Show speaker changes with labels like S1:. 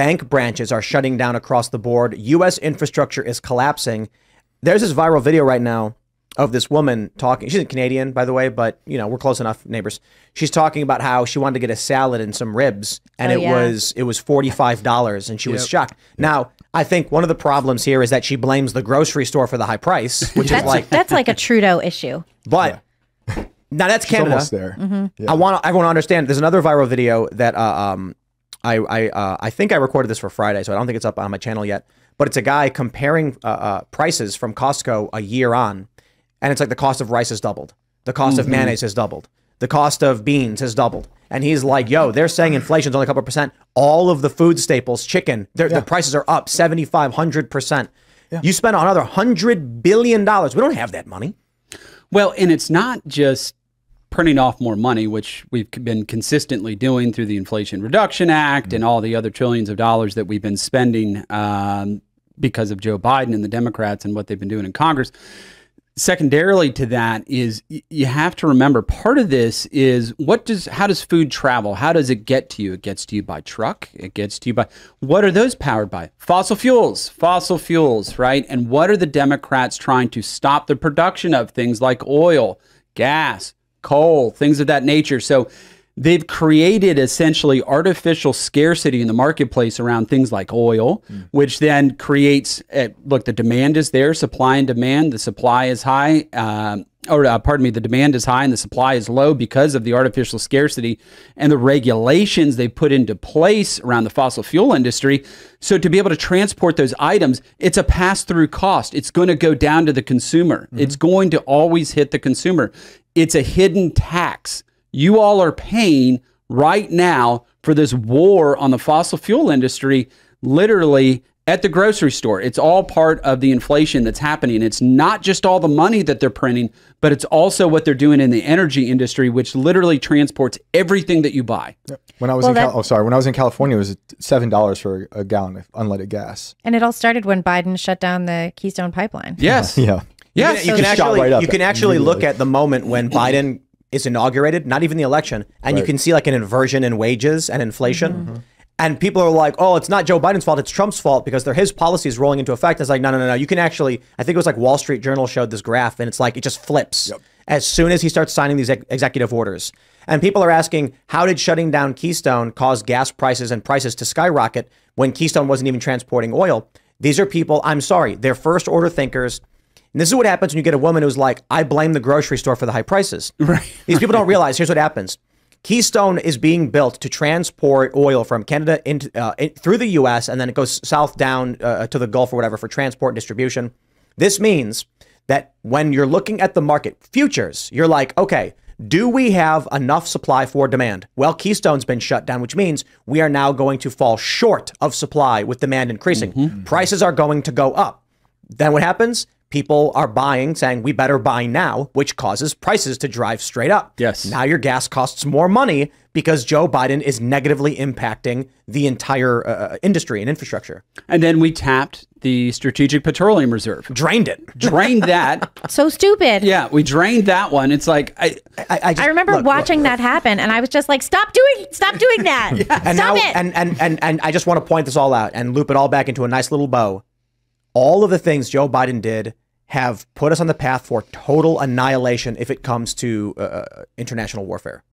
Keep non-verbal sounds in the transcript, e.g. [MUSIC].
S1: bank branches are shutting down across the board. U.S. infrastructure is collapsing. There's this viral video right now of this woman talking. She's a Canadian, by the way, but you know we're close enough neighbors. She's talking about how she wanted to get a salad and some ribs, and
S2: Oh,
S1: it
S2: yeah.
S1: was it was forty five dollars, and she was shocked. Now I think one of the problems here is that she blames the grocery store for the high price, which is like,
S2: that's like a Trudeau issue.
S1: but now that's
S3: She's
S1: Canada.
S3: almost there.
S1: I want everyone to understand. There's another viral video that uh, um, I I uh, I think I recorded this for Friday, so I don't think it's up on my channel yet. But it's a guy comparing uh, uh, prices from Costco a year on, and it's like the cost of rice has doubled, the cost of mayonnaise has doubled, the cost of beans has doubled, and he's like, "Yo, they're saying inflation's only a couple percent. All of the food staples, chicken, their the prices are up 75, 100 percent. You spend another hundred billion dollars. We don't have that money.
S4: Well, and it's not just printing off more money, which we've been consistently doing through the Inflation Reduction Act and all the other trillions of dollars that we've been spending um, because of Joe Biden and the Democrats and what they've been doing in Congress. Secondarily to that is you have to remember part of this is what does how does food travel? How does it get to you? It gets to you by truck. It gets to you by what are those powered by? Fossil fuels, fossil fuels, right? And what are the Democrats trying to stop the production of things like oil, gas, coal, things of that nature. So they've created essentially artificial scarcity in the marketplace around things like oil, which then creates uh, look, the demand is there, supply and demand. The supply is high. Um, or uh, pardon me, the demand is high and the supply is low because of the artificial scarcity and the regulations they put into place around the fossil fuel industry. So to be able to transport those items, it's a pass-through cost. It's going to go down to the consumer. It's going to always hit the consumer. It's a hidden tax. You all are paying right now for this war on the fossil fuel industry, literally at the grocery store. It's all part of the inflation that's happening. It's not just all the money that they're printing, but it's also what they're doing in the energy industry, which literally transports everything that you buy.
S3: When I was
S2: Well,
S3: in Cal- oh sorry, when I was in California, it was seven dollars for a gallon of unleaded gas.
S2: And it all started when Biden shut down the Keystone Pipeline.
S4: Yes. [LAUGHS]
S3: Yeah,
S4: Yes.
S1: you can
S3: Shot
S1: actually
S3: right
S1: you can actually look at the moment when [CLEARS THROAT] Biden is inaugurated, not even the election, and you can see like an inversion in wages and inflation.
S2: Mm-hmm.
S1: And people are like, "Oh, it's not Joe Biden's fault; it's Trump's fault because they're his policies rolling into effect." It's like, no, no, no, no. You can actually, I think it was like Wall Street Journal showed this graph, and it's like it just flips as soon as he starts signing these ex- executive orders. And people are asking, how did shutting down Keystone cause gas prices and prices to skyrocket when Keystone wasn't even transporting oil? These are people, I'm sorry, they're first order thinkers. And this is what happens when you get a woman who's like, I blame the grocery store for the high prices. [LAUGHS] Right. These people don't realize here's what happens. Keystone is being built to transport oil from Canada into, uh, in, through the U.S. and then it goes south down uh, to the Gulf or whatever for transport and distribution. This means that when you're looking at the market futures, you're like, okay, do we have enough supply for demand? Well, Keystone's been shut down, which means we are now going to fall short of supply with demand increasing. Prices are going to go up. Then what happens? People are buying, saying we better buy now, which causes prices to drive straight up.
S4: Yes.
S1: Now your gas costs more money because Joe Biden is negatively impacting the entire uh, industry and infrastructure.
S4: And then we tapped the Strategic Petroleum Reserve,
S1: Drained it.
S4: drained that. [LAUGHS]
S2: So stupid.
S4: Yeah, we drained that one. It's like, I,
S1: I, I, just,
S2: I remember
S1: look,
S2: watching that happen, and I was just like, "Stop doing, stop doing that! [LAUGHS]
S1: and
S2: stop
S1: now,
S2: it!"
S1: And, and and and I just want to point this all out and loop it all back into a nice little bow. All of the things Joe Biden did have put us on the path for total annihilation if it comes to uh, international warfare.